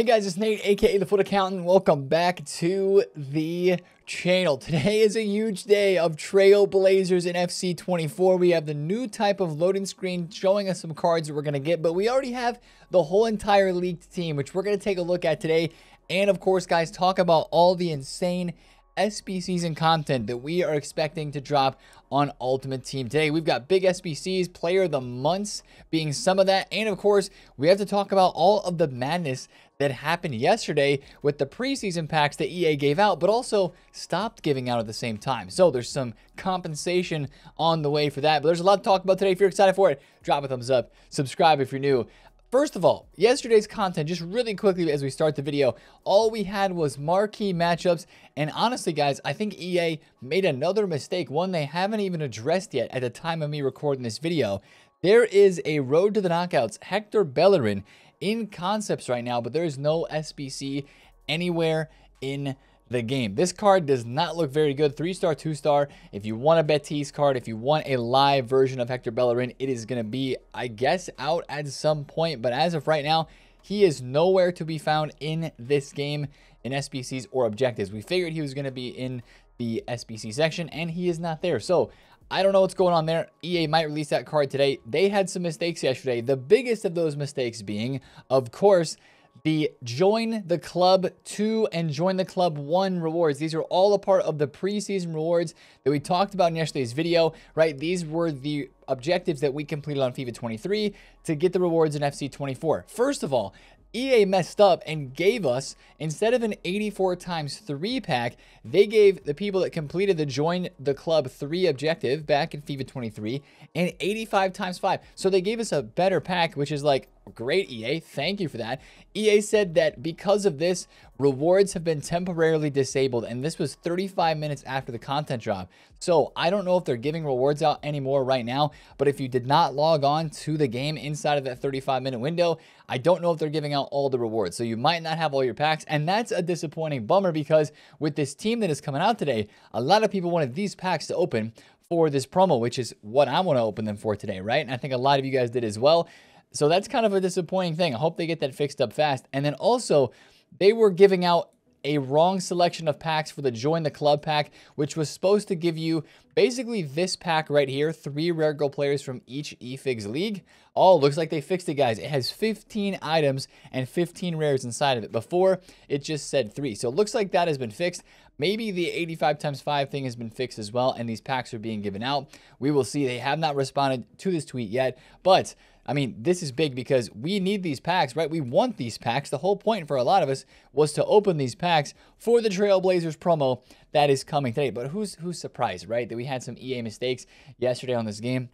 Hey guys, it's Nate, aka The FUT Accountant. Welcome back to the channel. Today is a huge day of Trailblazers in FC24. We have the new type of loading screen showing us some cards that we're going to get, but we already have the whole entire leaked team, which we're going to take a look at today. And of course, guys, talk about all the insane SBCs and content that we are expecting to drop on Ultimate Team today. We've got big SBCs, player of the months being some of that. And of course, we have to talk about all of the madness that happened yesterday with the preseason packs that EA gave out, but also stopped giving out at the same time. So there's some compensation on the way for that. But there's a lot to talk about today. If you're excited for it, drop a thumbs up, subscribe if you're new. First of all, yesterday's content, just really quickly as we start the video, all we had was marquee matchups. And honestly, guys, I think EA made another mistake, one they haven't even addressed yet at the time of me recording this video. There is a road to the knockouts, Hector Bellerin, in concepts right now, but there is no SBC anywhere in the game. This card does not look very good. Three star, two star. If you want a Betis card, if you want a live version of Hector Bellerin, it is going to be, I guess, out at some point. But as of right now, he is nowhere to be found in this game in SBCs or objectives. We figured he was going to be in the SBC section, and he is not there. So I don't know what's going on there. EA might release that card today. They had some mistakes yesterday. The biggest of those mistakes being, of course, the join the club 2 and join the club 1 rewards. These are all a part of the preseason rewards that we talked about in yesterday's video, right? These were the objectives that we completed on FIFA 23 to get the rewards in FC 24. First of all, EA messed up and gave us, instead of an 84 times 3 pack, they gave the people that completed the Join the Club 3 objective back in FIFA 23 an 85 times 5. So they gave us a better pack, which is like, great EA, thank you for that. EA said that because of this, rewards have been temporarily disabled, and this was 35 minutes after the content drop. So I don't know if they're giving rewards out anymore right now, but if you did not log on to the game inside of that 35 minute window, I don't know if they're giving out all the rewards. So you might not have all your packs, and that's a disappointing bummer because with this team that is coming out today, a lot of people wanted these packs to open for this promo, which is what I want to open them for today, right? And I think a lot of you guys did as well. So that's kind of a disappointing thing. I hope they get that fixed up fast. And then also, they were giving out a wrong selection of packs for the Join the Club pack, which was supposed to give you basically this pack right here, three rare gold players from each eFigs league. Oh, looks like they fixed it, guys. It has 15 items and 15 rares inside of it. Before, it just said three. So it looks like that has been fixed. Maybe the 85 times 5 thing has been fixed as well, and these packs are being given out. We will see. They have not responded to this tweet yet, but I mean, this is big because we need these packs, right? We want these packs. The whole point for a lot of us was to open these packs for the Trailblazers promo that is coming today. But who's who's surprised, right? That we had some EA mistakes yesterday on this game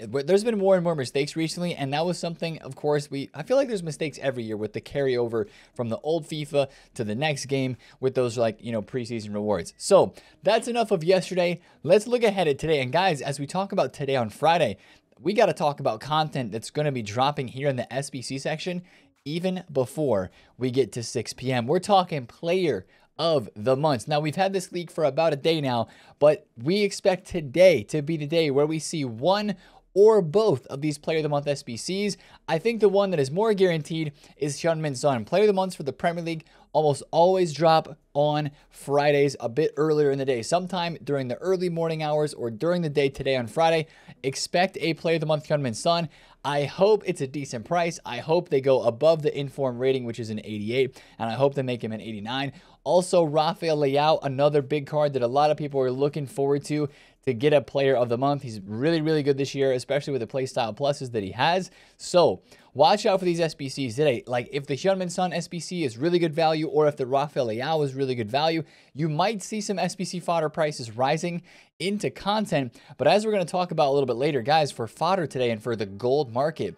there's been more and more mistakes recently and that was something of course we i feel like there's mistakes every year with the carryover from the old fifa to the next game with those like you know preseason rewards so that's enough of yesterday let's look ahead at today and guys as we talk about today on friday we got to talk about content that's going to be dropping here in the SBC section even before we get to 6 p.m. We're talking player of the month. Now, we've had this leak for about a day now, but we expect today to be the day where we see one or both of these Player of the Month SBCs. I think the one that is more guaranteed is Heung-min Son. Player of the Month for the Premier League almost always drop on Fridays a bit earlier in the day, sometime during the early morning hours or during the day today on Friday. Expect a Player of the Month Heung-min Son. I hope it's a decent price. I hope they go above the inform rating, which is an 88, and I hope they make him an 89. Also, Rafael Leao, another big card that a lot of people are looking forward to to get a player of the month. He's really, really good this year, especially with the playstyle pluses that he has. So watch out for these SBCs today. Like if the Heung-min Son SBC is really good value or if the Rafael Leao is really good value, you might see some SBC fodder prices rising into content. But as we're going to talk about a little bit later, guys, for fodder today and for the gold market,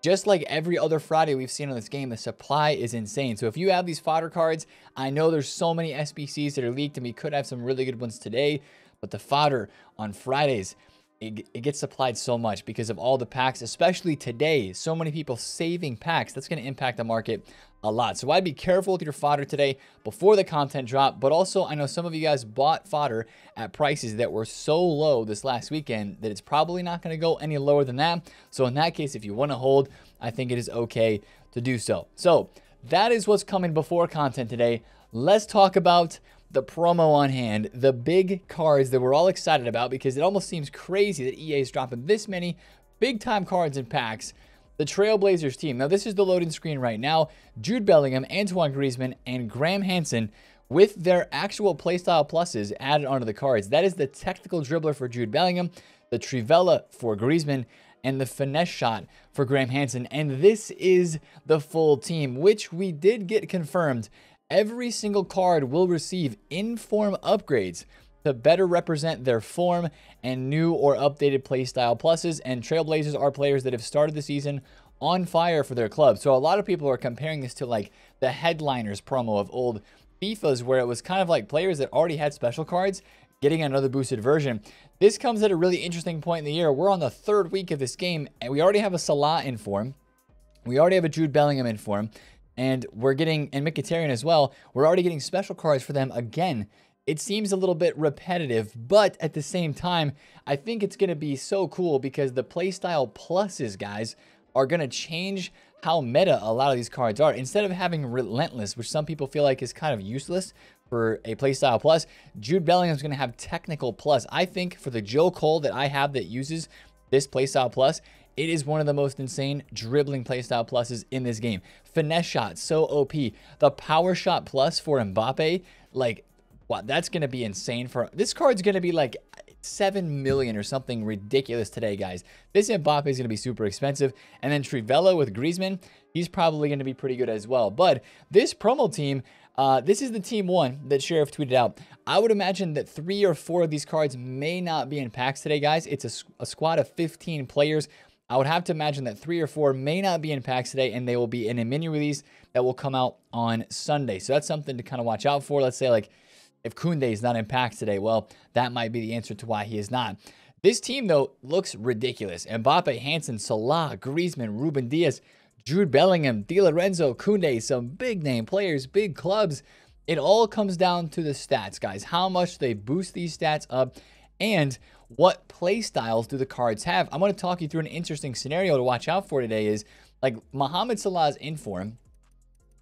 just like every other Friday we've seen on this game, the supply is insane. So if you have these fodder cards, I know there's so many SBCs that are leaked and we could have some really good ones today. But the fodder on Fridays, it, it, gets supplied so much because of all the packs, especially today. So many people saving packs. That's going to impact the market a lot. So I'd be careful with your fodder today before the content drop. But also, I know some of you guys bought fodder at prices that were so low this last weekend that it's probably not going to go any lower than that. So in that case, if you want to hold, I think it is okay to do so. So that is what's coming before content today. Let's talk about the promo on hand, the big cards that we're all excited about because it almost seems crazy that EA is dropping this many big time cards in packs. The Trailblazers team. Now, this is the loading screen right now. Jude Bellingham, Antoine Griezmann, and Graham Hansen with their actual playstyle pluses added onto the cards. That is the technical dribbler for Jude Bellingham, the Trivela for Griezmann, and the finesse shot for Graham Hansen. And this is the full team, which we did get confirmed. Every single card will receive in-form upgrades to better represent their form and new or updated playstyle pluses. And Trailblazers are players that have started the season on fire for their club. So a lot of people are comparing this to like the headliners promo of old FIFAs where it was kind of like players that already had special cards getting another boosted version. This comes at a really interesting point in the year. We're on the third week of this game, and we already have a Salah in form. We already have a Jude Bellingham in form, and we're getting, and Mkhitaryan as well, we're already getting special cards for them again. It seems a little bit repetitive, but at the same time, I think it's going to be so cool because the playstyle pluses, guys, are going to change how meta a lot of these cards are. Instead of having Relentless, which some people feel like is kind of useless for a playstyle plus, Jude Bellingham is going to have Technical Plus. I think for the Joe Cole that I have that uses this playstyle plus, it is one of the most insane dribbling playstyle pluses in this game. Finesse shot, so OP. The power shot plus for Mbappe, like, wow, that's going to be insane for... This card's going to be like 7 million or something ridiculous today, guys. This Mbappe is going to be super expensive. And then Trivela with Griezmann, he's probably going to be pretty good as well. But this promo team, uh, this is the team one that Sheriff tweeted out. I would imagine that three or four of these cards may not be in packs today, guys. It's a, a squad of 15 players. I would have to imagine that three or four may not be in packs today, and they will be in a mini release that will come out on Sunday. So that's something to kind of watch out for. Let's say like if Koundé is not in packs today, well, that might be the answer to why he is not. This team, though, looks ridiculous. Mbappe, Hansen, Salah, Griezmann, Ruben Dias, Jude Bellingham, Di Lorenzo, Koundé, some big name players, big clubs. It all comes down to the stats, guys. How much they boost these stats up and what play styles do the cards have. I'm going to talk you through an interesting scenario to watch out for today is like Mohamed Salah's inform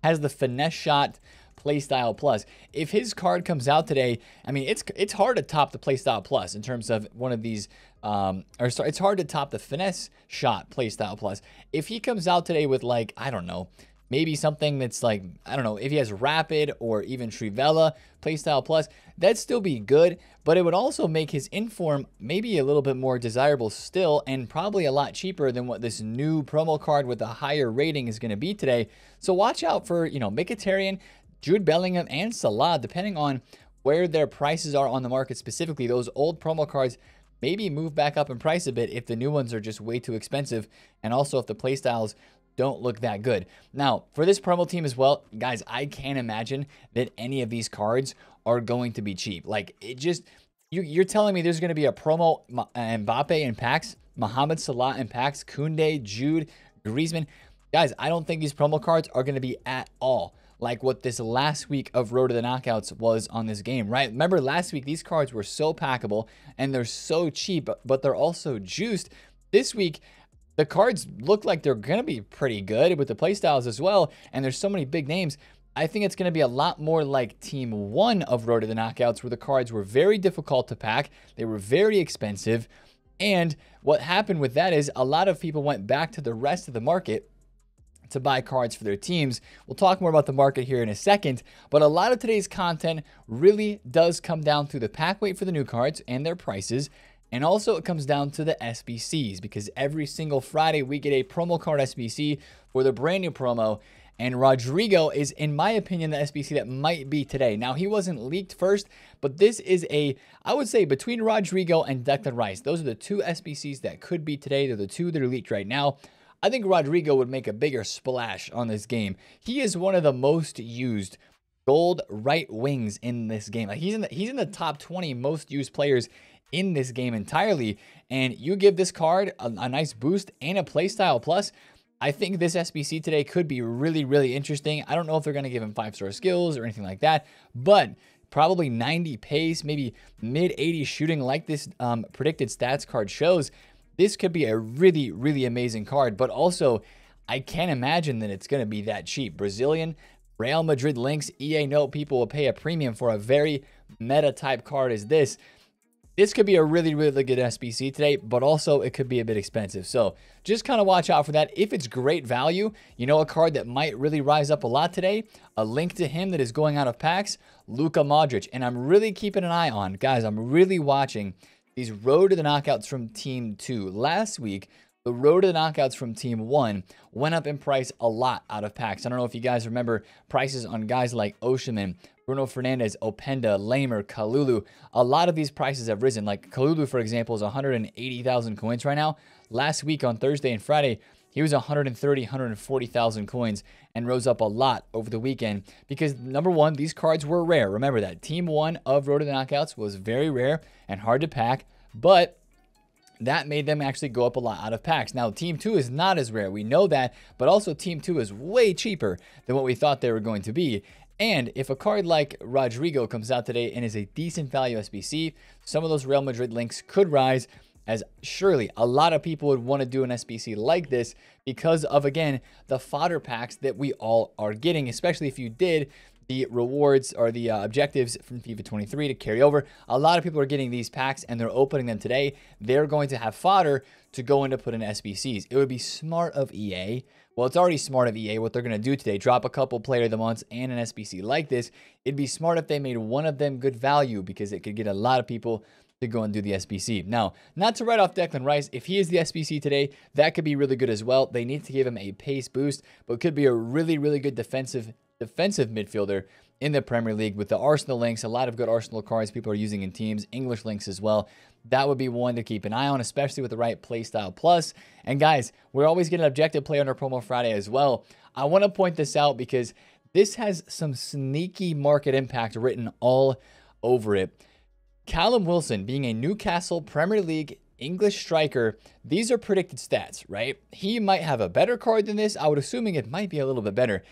has the finesse shot, Playstyle Plus. If his card comes out today, I mean, it's it's hard to top the Playstyle Plus in terms of one of these, um, or sorry, it's hard to top the Finesse Shot Playstyle Plus. If he comes out today with like, I don't know, maybe something that's like, I don't know, if he has Rapid or even Trivela Playstyle Plus, that'd still be good, but it would also make his Inform maybe a little bit more desirable still and probably a lot cheaper than what this new promo card with a higher rating is going to be today. So watch out for, you know, Mkhitaryan. Jude Bellingham and Salah, depending on where their prices are on the market specifically, those old promo cards maybe move back up in price a bit if the new ones are just way too expensive and also if the playstyles don't look that good. Now, for this promo team as well, guys, I can't imagine that any of these cards are going to be cheap. Like, it just, you, are telling me there's going to be a promo uh, Mbappe in packs, Mohamed Salah in packs, Koundé, Jude, Griezmann. Guys, I don't think these promo cards are going to be at all like what this last week of Road to the Knockouts was on this game, right? Remember last week, these cards were so packable and they're so cheap, but they're also juiced. This week, the cards look like they're going to be pretty good with the playstyles as well, and there's so many big names. I think it's going to be a lot more like Team 1 of Road to the Knockouts, where the cards were very difficult to pack, they were very expensive, and what happened with that is a lot of people went back to the rest of the market to buy cards for their teams. We'll talk more about the market here in a second, but a lot of today's content really does come down to the pack weight for the new cards and their prices. And also it comes down to the SBCs because every single Friday we get a promo card SBC for the brand new promo. And Rodrygo is, in my opinion, the SBC that might be today. Now, he wasn't leaked first, but this is a, I would say, between Rodrygo and Declan Rice. Those are the two SBCs that could be today. They're the two that are leaked right now. I think Rodrygo would make a bigger splash on this game. He is one of the most used gold right wings in this game. Like he's in the, he's in the top 20 most used players in this game entirely. And you give this card a, a nice boost and a playstyle plus. I think this SBC today could be really, really interesting. I don't know if they're going to give him five star skills or anything like that, but probably 90 pace, maybe mid 80s shooting like this um, predicted stats card shows this could be a really, really amazing card. But also, I can't imagine that it's going to be that cheap. Brazilian, Real Madrid links, EA know people will pay a premium for a very meta type card as this. This could be a really, really good SBC today, but also it could be a bit expensive. So just kind of watch out for that. If it's great value, you know a card that might really rise up a lot today, a link to him that is going out of packs, Luka Modric. And I'm really keeping an eye on, guys, I'm really watching these road to the knockouts from Team 2. Last week, the road to the knockouts from Team 1 went up in price a lot out of packs. I don't know if you guys remember prices on guys like Osimhen, Bruno Fernandes, Openda, Lemar, Kalulu. A lot of these prices have risen. Like Kalulu, for example, is 180,000 coins right now. Last week on Thursday and Friday, he was 130, 140,000 coins and rose up a lot over the weekend because number one, these cards were rare. Remember that Team One of Road to Knockouts was very rare and hard to pack, but that made them actually go up a lot out of packs. Now, Team 2 is not as rare. We know that, but also Team 2 is way cheaper than what we thought they were going to be. And if a card like Rodrygo comes out today and is a decent value SBC, some of those Real Madrid links could rise as surely a lot of people would want to do an SBC like this because of, again, the fodder packs that we all are getting, especially if you did the rewards or the uh, objectives from FIFA 23 to carry over. A lot of people are getting these packs and they're opening them today. They're going to have fodder to go into put in SBCs. It would be smart of EA well, it's already smart of EA what they're going to do today. Drop a couple player of the months and an SBC like this. It'd be smart if they made one of them good value because it could get a lot of people to go and do the SBC. Now, not to write off Declan Rice, if he is the SBC today, that could be really good as well. They need to give him a pace boost, but could be a really, really good defensive defensive midfielder in the Premier League with the Arsenal links, a lot of good Arsenal cards people are using in teams, English links as well. That would be one to keep an eye on, especially with the right playstyle plus. And guys, we're always getting objective play on our promo Friday as well. I want to point this out because this has some sneaky market impact written all over it. Callum Wilson being a Newcastle Premier League English striker, these are predicted stats, right? He might have a better card than this. I would assuming it might be a little bit better.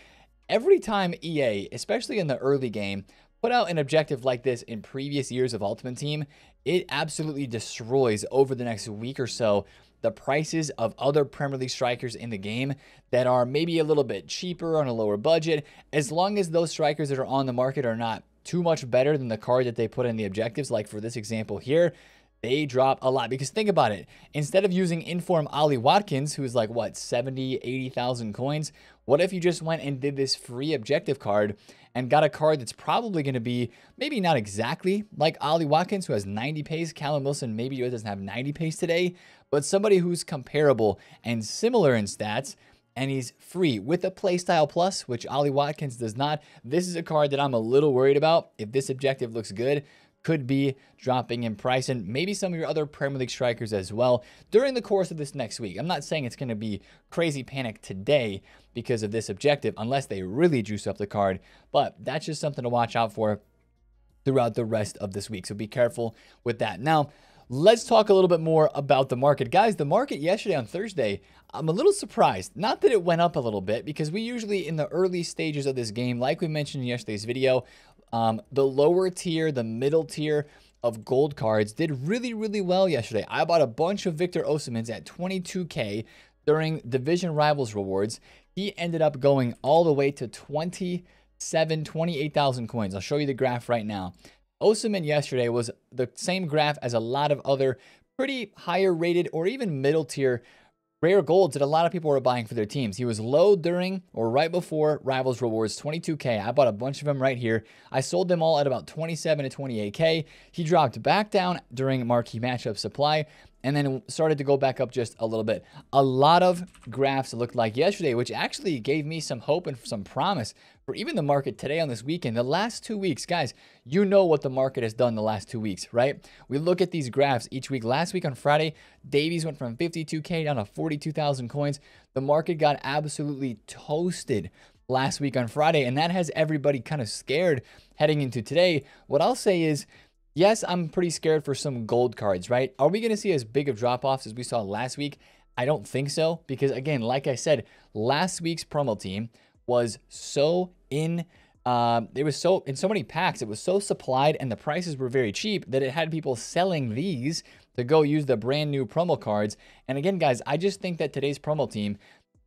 Every time EA, especially in the early game, put out an objective like this in previous years of Ultimate Team, it absolutely destroys over the next week or so the prices of other Premier League strikers in the game that are maybe a little bit cheaper on a lower budget, as long as those strikers that are on the market are not too much better than the card that they put in the objectives, like for this example here, they drop a lot. Because think about it. Instead of using Inform Ollie Watkins, who's like, what, 70, 80,000 coins, what if you just went and did this free objective card and got a card that's probably going to be maybe not exactly like Ollie Watkins, who has 90 pace. Callum Wilson maybe doesn't have 90 pace today, but somebody who's comparable and similar in stats and he's free with a playstyle plus, which Ollie Watkins does not. This is a card that I'm a little worried about. If this objective looks good, could be dropping in price and maybe some of your other Premier League strikers as well during the course of this next week. I'm not saying it's going to be crazy panic today because of this objective unless they really juice up the card, but that's just something to watch out for throughout the rest of this week. So be careful with that. Now, let's talk a little bit more about the market. Guys, the market yesterday on Thursday, I'm a little surprised. Not that it went up a little bit, because we usually, in the early stages of this game, like we mentioned in yesterday's video, um, the lower tier, the middle tier of gold cards did really, really well yesterday. I bought a bunch of Victor Osimhen's at 22K during Division Rivals rewards. He ended up going all the way to 27, 28,000 coins. I'll show you the graph right now. Osimhen yesterday was the same graph as a lot of other pretty higher rated or even middle tier rare golds that a lot of people were buying for their teams. He was low during or right before Rivals Rewards 22K. I bought a bunch of them right here. I sold them all at about 27 to 28K. He dropped back down during marquee matchup supply and then started to go back up just a little bit. A lot of graphs looked like yesterday, which actually gave me some hope and some promise for even the market today on this weekend. The last two weeks, guys, you know what the market has done the last two weeks, right? We look at these graphs each week. Last week on Friday, Davies went from 52K down to 42,000 coins. The market got absolutely toasted last week on Friday, and that has everybody kind of scared heading into today. What I'll say is, Yes, I'm pretty scared for some gold cards, right? Are we going to see as big of drop offs as we saw last week? I don't think so because, again, like I said, last week's promo team was so in. Um, it was so in so many packs, it was so supplied, and the prices were very cheap that it had people selling these to go use the brand new promo cards. And again, guys, I just think that today's promo team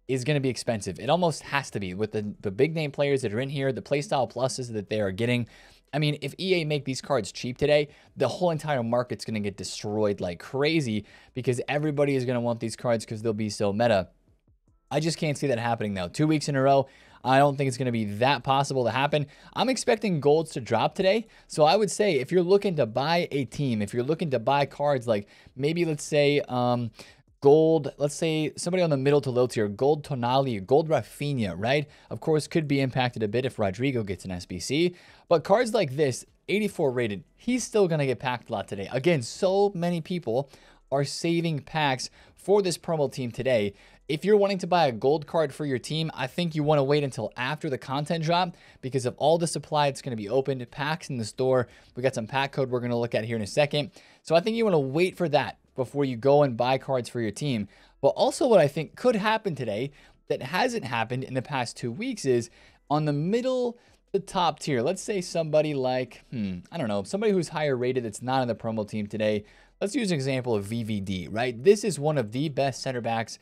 is going to be expensive. It almost has to be with the, the big name players that are in here, the playstyle pluses that they are getting. I mean, if EA make these cards cheap today, the whole entire market's going to get destroyed like crazy because everybody is going to want these cards because they'll be so meta. I just can't see that happening now. Two weeks in a row, I don't think it's going to be that possible to happen. I'm expecting golds to drop today. So I would say if you're looking to buy a team, if you're looking to buy cards like maybe let's say um, gold, let's say somebody on the middle to low tier, gold Tonali, gold Rafinha, right? Of course, could be impacted a bit if Rodrygo gets an SBC. But cards like this, 84 rated, he's still going to get packed a lot today. Again, so many people are saving packs for this promo team today. If you're wanting to buy a gold card for your team, I think you want to wait until after the content drop because of all the supply that's going to be opened, packs in the store. We got some pack code we're going to look at here in a second. So I think you want to wait for that before you go and buy cards for your team. But also, what I think could happen today that hasn't happened in the past two weeks is on the middle the top tier. Let's say somebody like, hmm, I don't know, somebody who's higher rated that's not in the promo team today. Let's use an example of VVD, right? This is one of the best center backs,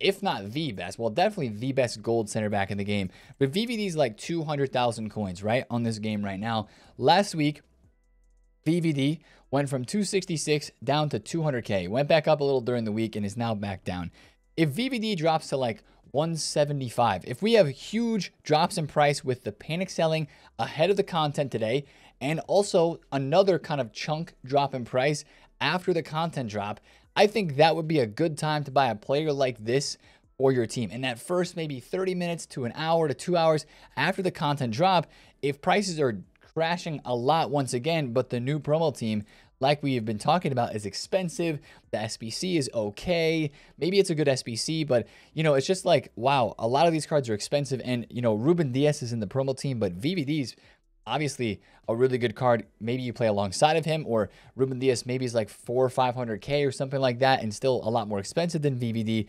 if not the best, well, definitely the best gold center back in the game. But VVD is like 200,000 coins, right, on this game right now. Last week, VVD went from 266 down to 200K. Went back up a little during the week and is now back down. If VVD drops to like 175, if we have huge drops in price with the panic selling ahead of the content today, and also another kind of chunk drop in price after the content drop, I think that would be a good time to buy a player like this for your team. And that first maybe 30 minutes to an hour to two hours after the content drop, if prices are crashing a lot once again, but the new promo team, like we have been talking about, is expensive. The SBC is okay. Maybe it's a good SBC, but you know, it's just like, wow, a lot of these cards are expensive. And you know, Ruben Dias is in the promo team, but VVD's obviously a really good card. Maybe you play alongside of him, or Ruben Dias maybe is like four or 500K or something like that, and still a lot more expensive than VVD.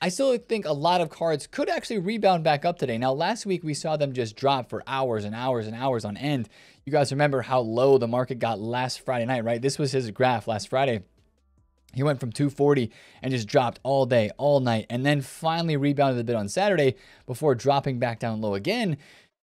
I still think a lot of cards could actually rebound back up today. Now, last week we saw them just drop for hours and hours and hours on end. You guys remember how low the market got last Friday night, right? This was his graph last Friday. He went from 240 and just dropped all day, all night, and then finally rebounded a bit on Saturday before dropping back down low again.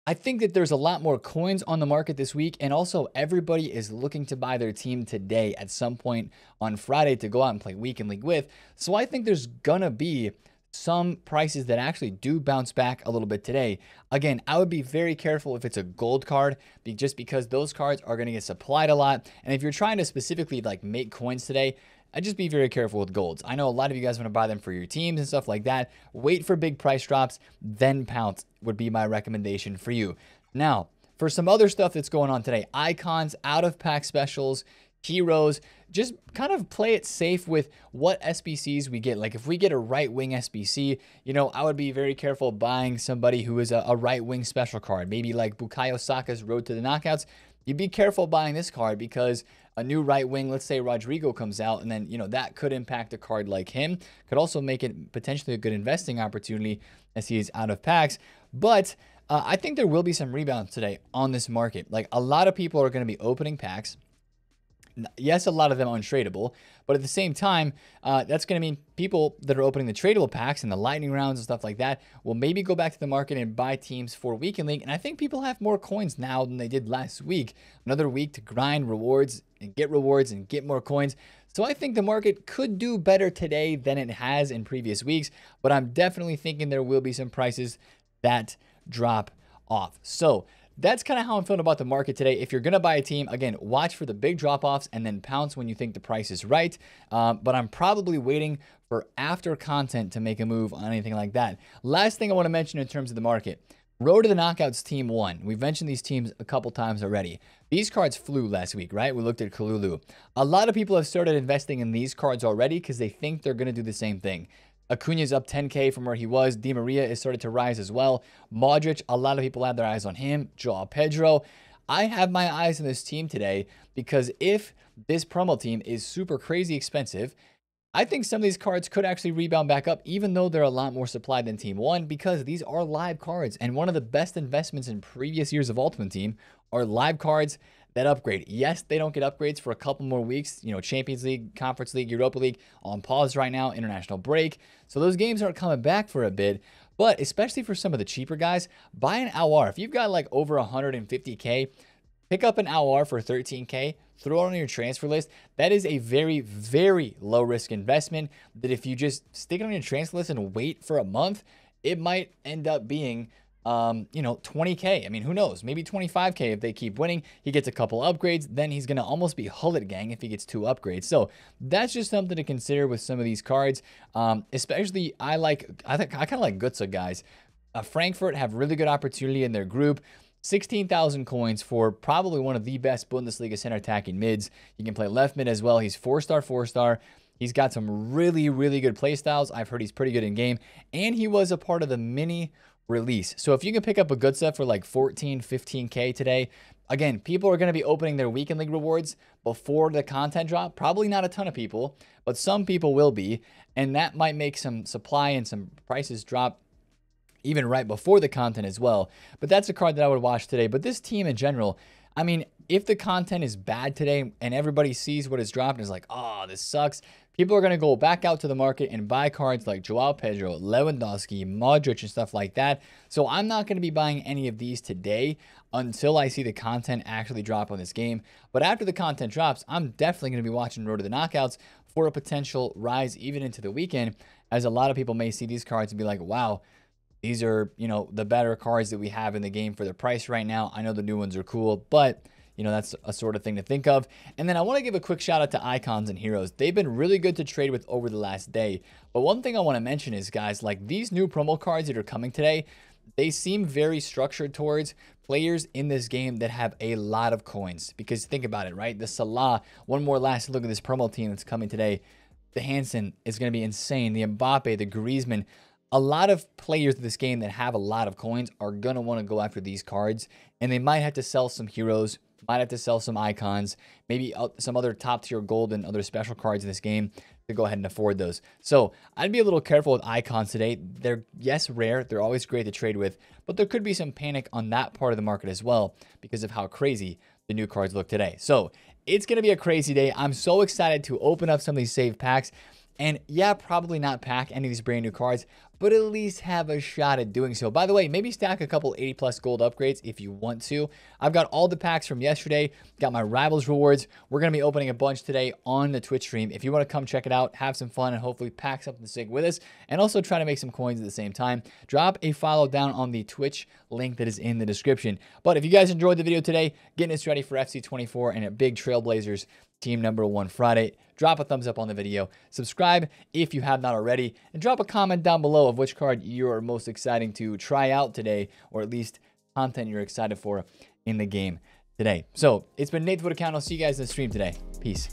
I think that there's a lot more coins on the market this week, and also everybody is looking to buy their team today at some point on Friday to go out and play weekend league with. So I think there's gonna be some prices that actually do bounce back a little bit today. Again, I would be very careful if it's a gold card, just because those cards are going to get supplied a lot. And if you're trying to specifically like make coins today, I just be very careful with golds. I know a lot of you guys want to buy them for your teams and stuff like that. Wait for big price drops, then pounce would be my recommendation for you. Now, for some other stuff that's going on today, icons, out of pack specials, heroes, just kind of play it safe with what SBCs we get. Like if we get a right wing SBC, you know, I would be very careful buying somebody who is a, a right wing special card, maybe like Bukayo Saka's Road to the Knockouts. You'd be careful buying this card because a new right wing, let's say Rodrygo comes out, and then, you know, that could impact a card like him. Could also make it potentially a good investing opportunity as he is out of packs. But uh, I think there will be some rebounds today on this market. Like a lot of people are going to be opening packs yes, a lot of them untradeable, but at the same time, uh, that's going to mean people that are opening the tradable packs and the lightning rounds and stuff like that will maybe go back to the market and buy teams for weekend league. And I think people have more coins now than they did last week. Another week to grind rewards and get rewards and get more coins. So I think the market could do better today than it has in previous weeks, but I'm definitely thinking there will be some prices that drop off. So that's kind of how I'm feeling about the market today. If you're going to buy a team, again, watch for the big drop offs and then pounce when you think the price is right. Um, but I'm probably waiting for after content to make a move on anything like that. Last thing I want to mention in terms of the market. Road to the Knockouts Team 1. We've mentioned these teams a couple times already. These cards flew last week, right? We looked at Kalulu. A lot of people have started investing in these cards already because they think they're going to do the same thing. Acuna's up 10K from where he was. Di Maria is started to rise as well. Modric, a lot of people have their eyes on him. Joao Pedro. I have my eyes on this team today because if this promo team is super crazy expensive, I think some of these cards could actually rebound back up, even though they're a lot more supplied than Team 1, because these are live cards. And one of the best investments in previous years of Ultimate Team are live cards that upgrade. Yes, they don't get upgrades for a couple more weeks. You know, Champions League, Conference League, Europa League on pause right now, international break. So those games aren't coming back for a bit. But especially for some of the cheaper guys, buy an Aouar. If you've got like over 150K, pick up an Aouar for 13K, throw it on your transfer list. That is a very, very low risk investment that if you just stick it on your transfer list and wait for a month, it might end up being um, you know, 20K. I mean, who knows? Maybe 25K if they keep winning. He gets a couple upgrades. Then he's going to almost be Hullet Gang if he gets two upgrades. So that's just something to consider with some of these cards. Um, especially, I like, I think I kind of like Götze guys. Uh, Frankfurt have really good opportunity in their group. 16,000 coins for probably one of the best Bundesliga center attacking mids. He can play left mid as well. He's four star, four star. He's got some really, really good play styles. I've heard he's pretty good in game. And he was a part of the mini release. So if you can pick up a good set for like 14, 15K today, again, people are going to be opening their weekend league rewards before the content drop. Probably not a ton of people, but some people will be. And that might make some supply and some prices drop even right before the content as well. But that's a card that I would watch today. But this team in general, I mean, if the content is bad today and everybody sees what is dropped and is like, oh, this sucks, people are going to go back out to the market and buy cards like Joao Pedro, Lewandowski, Modric, and stuff like that. So I'm not going to be buying any of these today until I see the content actually drop on this game. But after the content drops, I'm definitely going to be watching Road to the Knockouts for a potential rise even into the weekend, as a lot of people may see these cards and be like, wow, these are, you know, the better cards that we have in the game for the price right now. I know the new ones are cool, but you know, that's a sort of thing to think of. And then I want to give a quick shout out to Icons and Heroes. They've been really good to trade with over the last day. But one thing I want to mention is, guys, like these new promo cards that are coming today, they seem very structured towards players in this game that have a lot of coins. Because think about it, right? The Salah, one more last look at this promo team that's coming today. The Hansen is going to be insane. The Mbappe, the Griezmann, a lot of players in this game that have a lot of coins are going to want to go after these cards. And they might have to sell some heroes might have to sell some icons, maybe uh, some other top tier gold and other special cards in this game to go ahead and afford those. So I'd be a little careful with icons today. They're, yes, rare. They're always great to trade with, but there could be some panic on that part of the market as well because of how crazy the new cards look today. So it's going to be a crazy day. I'm so excited to open up some of these saved packs. And yeah, probably not pack any of these brand new cards, but at least have a shot at doing so. By the way, maybe stack a couple 80 plus gold upgrades if you want to. I've got all the packs from yesterday, got my Rivals rewards. We're going to be opening a bunch today on the Twitch stream. If you want to come check it out, have some fun, and hopefully pack something sick with us, and also try to make some coins at the same time, drop a follow down on the Twitch link that is in the description. But if you guys enjoyed the video today, getting us ready for FC24 and a big Trailblazers team number one Friday, drop a thumbs up on the video, subscribe if you have not already, and drop a comment down below of which card you are most exciting to try out today, or at least content you're excited for in the game today. So it's been Nate FUT Account. I'll see you guys in the stream today. Peace.